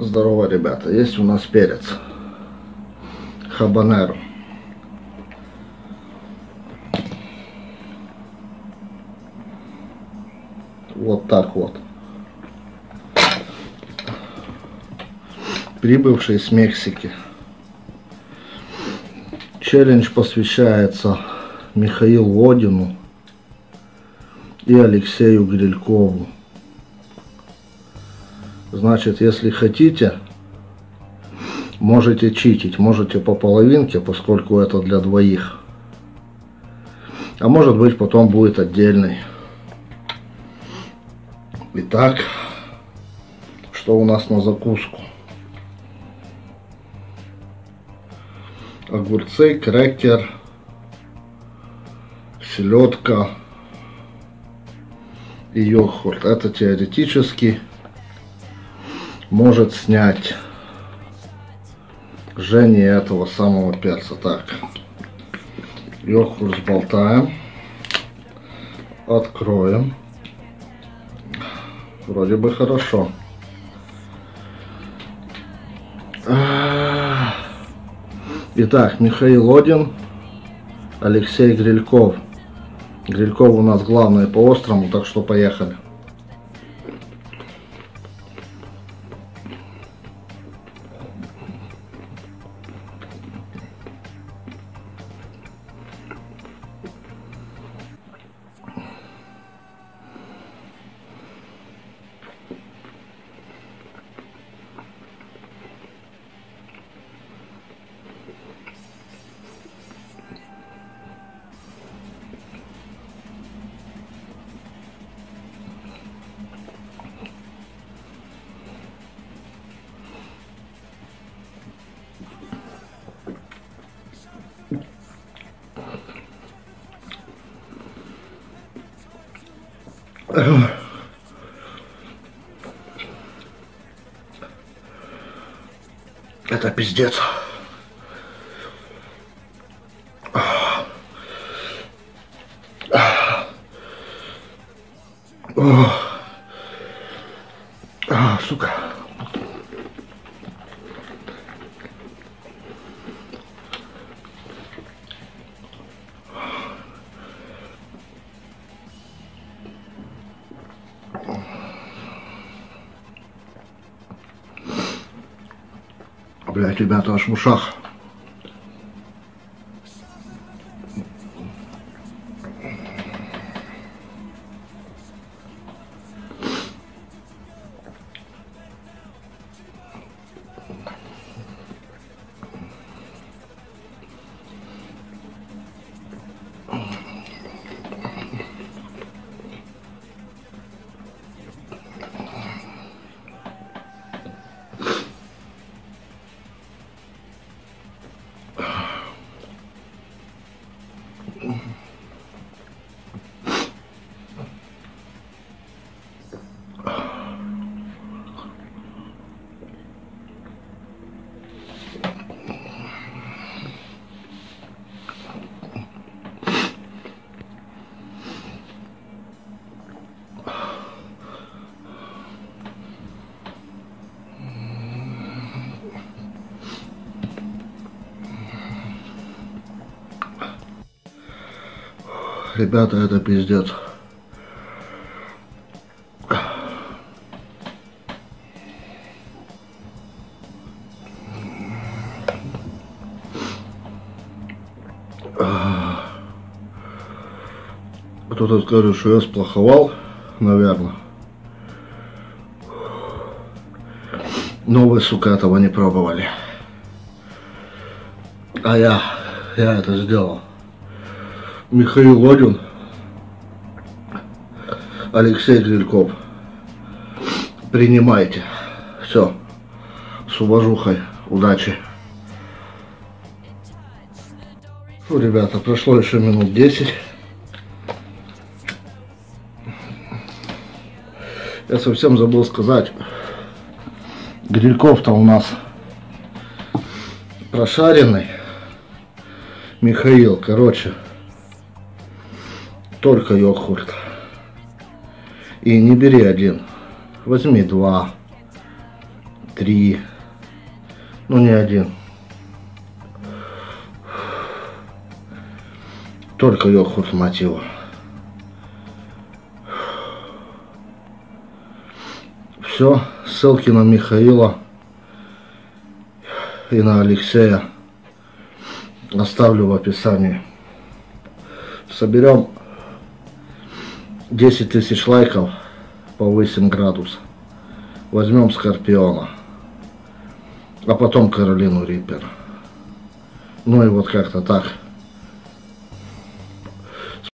Здорово, ребята. Есть у нас перец. Хабанеро. Вот так вот. Прибывший с Мексики. Челлендж посвящается Михаилу Водину и Алексею Грилькову. Значит, если хотите, можете читить, можете по половинке, поскольку это для двоих. А может быть потом будет отдельный. Итак, что у нас на закуску? Огурцы, крекер, селедка и йогурт. Это теоретически может снять жжение этого самого перца. Так, йогурт сболтаем, откроем. Вроде бы хорошо. Итак, Михаил Один, Алексей Грильков. Грильков у нас главный по острому, так что поехали. Это пиздец. Сука. Vielleicht lieber Herr Dorschmuschach. Mm-hmm. Ребята, это пиздец. Кто-то скажет, что я сплоховал, наверное. Но вы, сука, этого не пробовали. А я, я это сделал. Михаил Лодин, Алексей Грильков. Принимайте. Все. С уважухой. Удачи. Фу, ребята, прошло еще минут 10. Я совсем забыл сказать. Грильков-то у нас прошаренный. Михаил, короче только йогурт. И не бери один, возьми два, три. Ну, не один. Только йогурт, мать его. Все, ссылки на Михаила и на Алексея оставлю в описании. Соберем 10 тысяч лайков, повысим градус. Возьмем Скорпиона, а потом Каролину Риппер. Ну и вот как-то так.